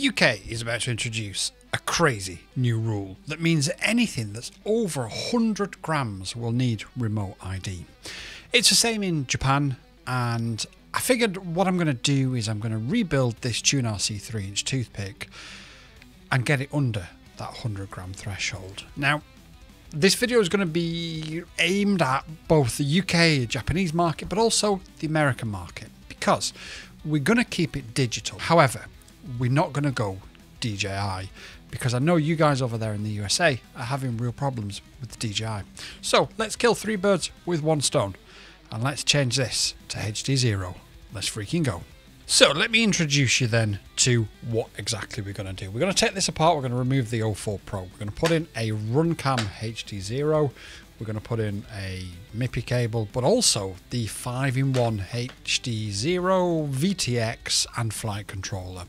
The UK is about to introduce a crazy new rule that means anything that's over 100 grams will need remote ID. It's the same in Japan, and I figured what I'm going to do is I'm going to rebuild this Tune RC 3 inch toothpick and get it under that 100 gram threshold. Now, this video is going to be aimed at both the UK, Japanese market, but also the American market because we're going to keep it digital. However, we're not going to go DJI because I know you guys over there in the USA are having real problems with DJI. So let's kill three birds with one stone and let's change this to HDZero. Let's freaking go. So let me introduce you then to what exactly we're going to do. We're going to take this apart. We're going to remove the O4 Pro. We're going to put in a Runcam HDZero. We're going to put in a MIPI cable, but also the 5-in-1 HDZero VTX and flight controller.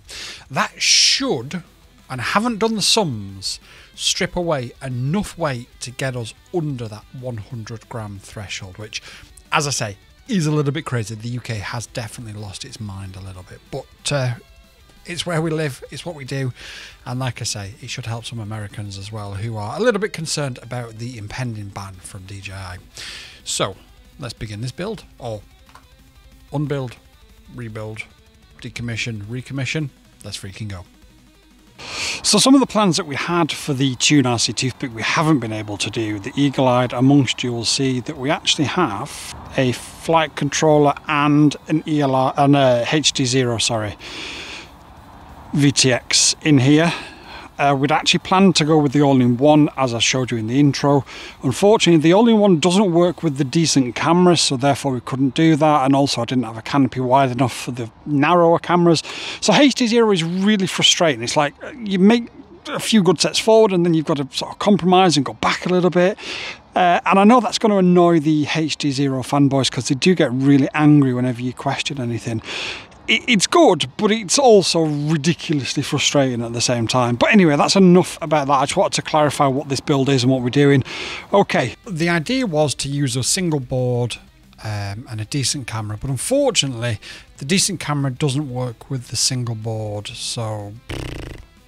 That should, and I haven't done the sums, strip away enough weight to get us under that 100 gram threshold, which, as I say, is a little bit crazy. The UK has definitely lost its mind a little bit, but uh, it's where we live, it's what we do, and like I say, it should help some Americans as well who are a little bit concerned about the impending ban from DJI. So let's begin this build, or unbuild, rebuild, decommission, recommission. Let's freaking go. So some of the plans that we had for the Tune RC toothpick we haven't been able to do. The eagle-eyed amongst you will see that we actually have a flight controller and an ELR and a HDZero sorry VTX in here. Uh, we'd actually planned to go with the all-in-one as I showed you in the intro. Unfortunately, the all-in-one doesn't work with the decent cameras, so therefore we couldn't do that. And also I didn't have a canopy wide enough for the narrower cameras. So HDZero is really frustrating. It's like uh, you make a few good sets forward and then you've got to sort of compromise and go back a little bit. Uh, and I know that's going to annoy the HDZero fanboys because they do get really angry whenever you question anything it's good, but it's also ridiculously frustrating at the same time. But anyway, that's enough about that. I just wanted to clarify what this build is and what we're doing. Okay, the idea was to use a single board um, and a decent camera, but unfortunately, the decent camera doesn't work with the single board, so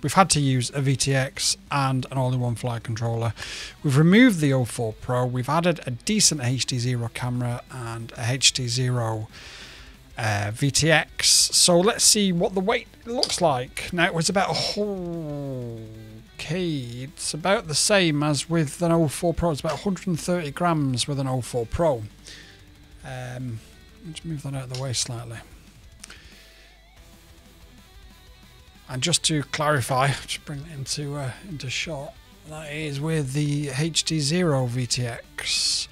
we've had to use a VTX and an all-in-one flight controller. We've removed the O4 Pro, we've added a decent HDZero camera and a HDZero uh, VTX. So let's see what the weight looks like. Now it was about okay, it's about the same as with an O4 Pro. It's about 130 grams with an O4 Pro. Um, let's move that out of the way slightly. And just to clarify, just bring it into uh, into shot. That is with the HDZero VTX.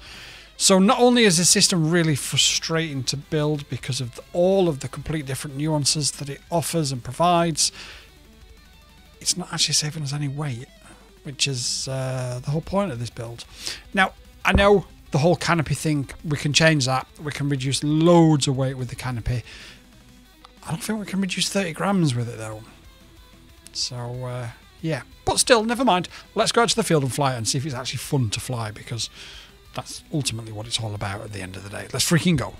So not only is the system really frustrating to build because of all of the complete different nuances that it offers and provides, it's not actually saving us any weight, which is uh, the whole point of this build. Now, I know the whole canopy thing, we can change that. We can reduce loads of weight with the canopy. I don't think we can reduce 30 grams with it though. So, uh, yeah. But still, never mind. Let's go out to the field and fly and see if it's actually fun to fly because that's ultimately what it's all about at the end of the day. Let's freaking go.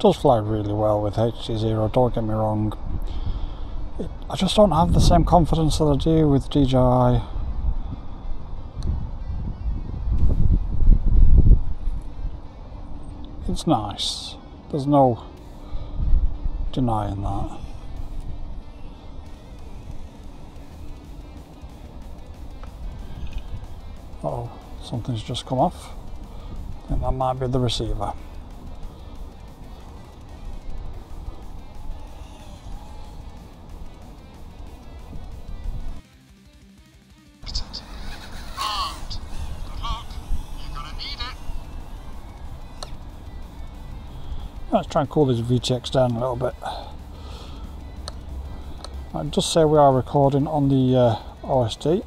Does fly really well with HDZero, don't get me wrong. I just don't have the same confidence that I do with DJI. It's nice. There's no denying that. oh, something's just come off. I think that might be the receiver. Try and cool this VTX down a little bit. I'd just say we are recording on the uh, OSD.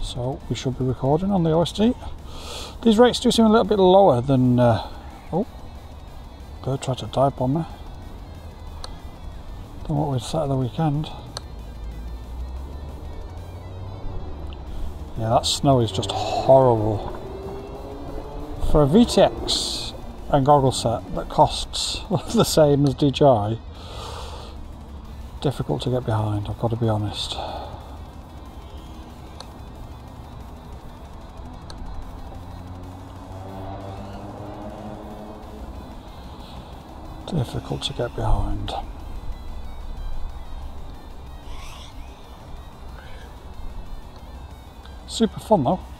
So we should be recording on the OSD. These rates do seem a little bit lower than... Uh, oh, bird tried to dive on me. Than what we'd set at the weekend. Yeah, that snow is just horrible. For a VTX and goggle set that costs the same as DJI, difficult to get behind, I've got to be honest. Difficult to get behind. Super fun though.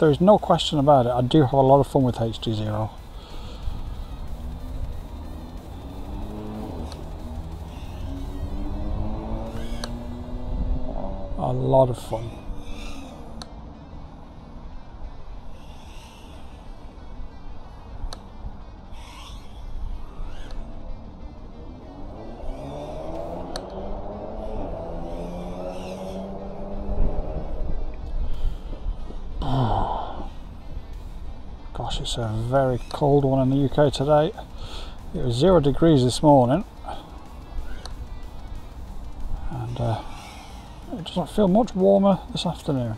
There is no question about it. I do have a lot of fun with HDZero. A lot of fun. It's a very cold one in the UK today. It was zero degrees this morning, and uh, it doesn't feel much warmer this afternoon.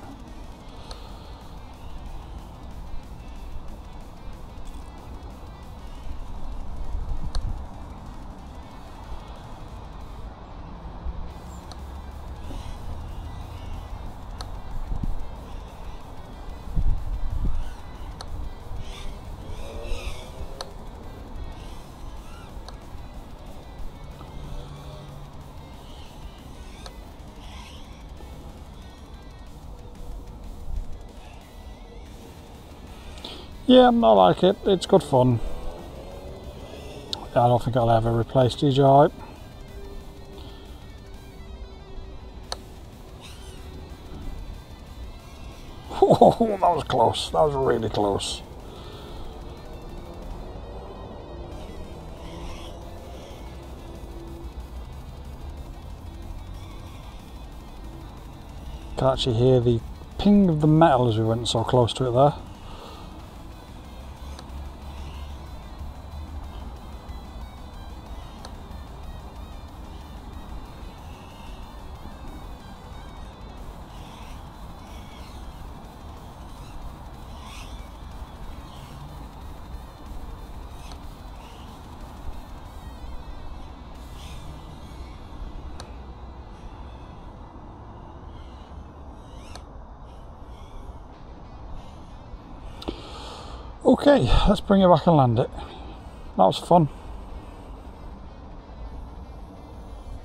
Yeah, I like it. It's good fun. I don't think I'll ever replace DJI. Oh, that was close. That was really close. Can actually hear the ping of the metal as we went so close to it there. Okay, let's bring it back and land it. That was fun.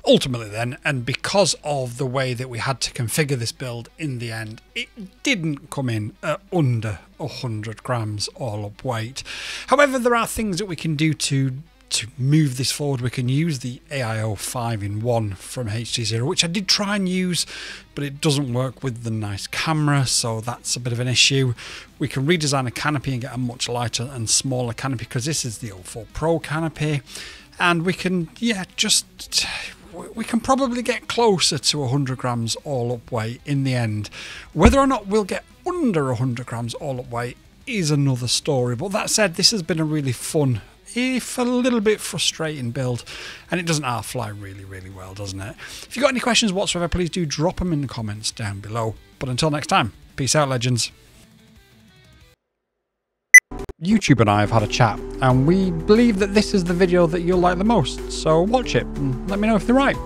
ultimately then and because of the way that we had to configure this build in the end it didn't come in at under 100 grams all up weight however there are things that we can do to to move this forward, we can use the AIO 5 in 1 from HDZero, which I did try and use, but it doesn't work with the nice camera, so that's a bit of an issue. We can redesign a canopy and get a much lighter and smaller canopy because this is the O4 Pro canopy. And we can, yeah, just we can probably get closer to 100 grams all up weight in the end. Whether or not we'll get under 100 grams all up weight is another story. But that said, this has been a really fun if a little bit frustrating build. And it doesn't half fly really, really well, doesn't it? If you've got any questions whatsoever, please do drop them in the comments down below. But until next time, peace out, legends. YouTube and I have had a chat, and we believe that this is the video that you'll like the most. So watch it and let me know if they're right.